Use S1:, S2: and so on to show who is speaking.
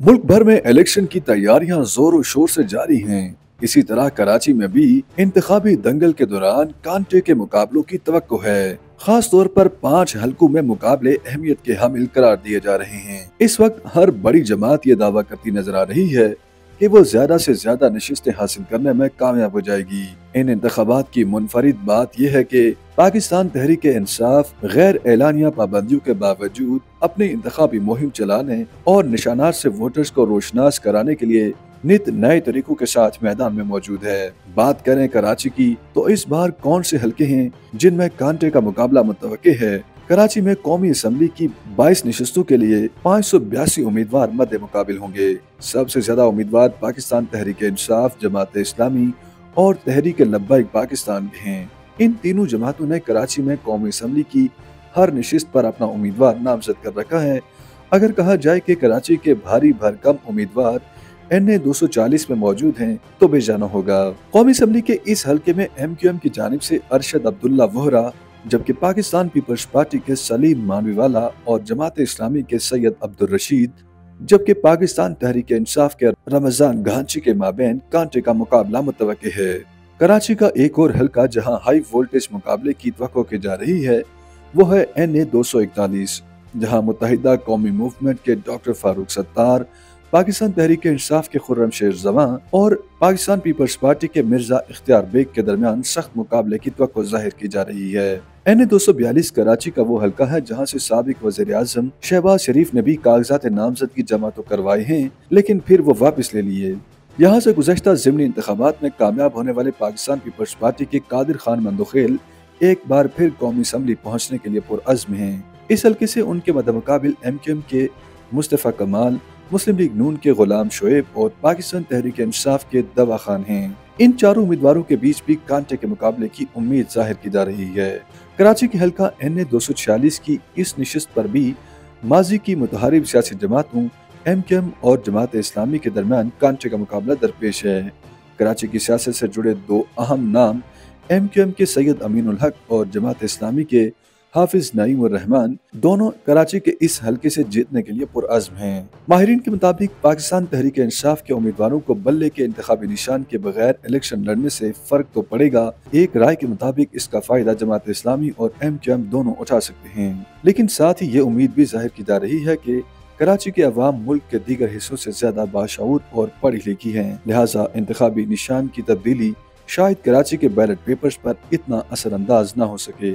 S1: मुल्क भर में इलेक्शन की तैयारियाँ जोरों शोर से जारी हैं। इसी तरह कराची में भी इंतजामी दंगल के दौरान कांटे के मुकाबलों की तो है खास तौर पर पाँच हलकों में मुकाबले अहमियत के हामिल करार दिए जा रहे हैं इस वक्त हर बड़ी जमात ये दावा करती नज़र आ रही है कि वो ज़्यादा से ज़्यादा नशस्तें हासिल करने में कामयाब हो जाएगी। इन इंतबात की मुनफरद बात यह है कि पाकिस्तान तहरीक इंसाफ, गैर एलानिया पाबंदियों के बावजूद अपनी इंतबी मुहिम चलाने और निशानात से वोटर्स को रोशनास कराने के लिए नित नए तरीकों के साथ मैदान में मौजूद है। बात करें कराची की तो इस बार कौन से हल्के हैं जिनमें कांटे का मुकाबला मुतव है? कराची में कौमी असम्बली की 22 नशस्तों के लिए पाँच सौ बयासी उम्मीदवार मध्य मुकाबिल होंगे। सबसे ज़्यादा उम्मीदवार पाकिस्तान तहरीक इंसाफ, जमात इस्लामी और तहरीक लब्बाइक पाकिस्तान के हैं। इन तीनों जमातों ने कराची में कौमी असम्बली की हर नशस्त पर अपना उम्मीदवार नामजद कर रखा है। अगर कहा जाए कि कराची के भारी भरकम उम्मीदवार एन ए दो सौ चालीस में मौजूद हैं तो बेजाना होगा। कौमी असम्बली के इस हल्के में एम क्यू एम की जानब ऐसी अरशद अब्दुल्ला वोहरा जबकि पाकिस्तान पीपल्स पार्टी के सलीम मानवीवाला और जमात इस्लामी के सैयद अब्दुल रशीद, जबकि पाकिस्तान तहरीक इंसाफ के रमज़ान घांची के माबेन कांटे का मुकाबला मुतव है। कराची का एक और हल्का जहाँ हाई वोल्टेज मुकाबले की तो की जा रही है, वो है एन ए दो सौ इकतालीस, जहाँ मुतहदा कौमी मूवमेंट के डॉक्टर फारूक सत्तार, पाकिस्तान तहरीक इंसाफ के खुर्रम शेर जवां और पाकिस्तान पीपल्स पार्टी के मिर्ज़ा इख्तियार बेग के दरमियान सख्त मुकाबले की तो ज़ाहिर की जा रही है। एन ए दो सौ बयालीस कराची का वो हल्का है, जहाँ से सबक वज़ीर आज़म शहबाज शरीफ ने भी कागजात नामजदगी जमा तो करवाए हैं, लेकिन फिर वो वापस ले लिए। यहाँ से गुजशत जिमनी इंतबात में कामयाब होने वाले पाकिस्तान पीपल्स पार्टी के कादिर खान मंदोखेल एक बार फिर कौमी असम्बली पहुँचने के लिए पुरज़म है। इस हल्के से उनके मदमुकाबिल एम क्यू एम के मुस्तफ़ा कमाल, मुस्लिम लीग नून के गुलाम शोएब और पाकिस्तान तहरीक इंसाफ के दवा खान हैं। इन चारों उम्मीदवारों के बीच भी कांटे के मुकाबले की उम्मीद ज़ाहिर की जा रही है। कराची के हल्का एन ए दो सौ छियालीस की इस नशस्त पर भी माजी की मुतहरब सियासी जमातों, एम के एम और जमात इस्लामी के दरमियान कांटे का मुकाबला दरपेश है। कराची की सियासत से जुड़े दो अहम नाम एम क्यू एम के सैयद अमीन हक और जमात इस्लामी के हाफिज नईम और रहमान दोनों कराची के इस हल्के से जीतने के लिए पुरज़म हैं। माहरीन के मुताबिक पाकिस्तान तहरीक इंसाफ के उम्मीदवारों को बल्ले के इंतबी निशान के बगैर इलेक्शन लड़ने से फ़र्क तो पड़ेगा। एक राय के मुताबिक इसका फ़ायदा जमात इस्लामी और एम क्यू एम दोनों उठा सकते हैं। लेकिन साथ ही ये उम्मीद भी ज़ाहिर की जा रही है की कराची के अवाम मुल्क के दीगर हिस्सों से ज़्यादा बाशूर और पढ़ी लिखी है। लिहाजा इंतबी निशान की तब्दीली शायद कराची के बैलेट पेपर्स पर इतना असरअंदाज न हो सके।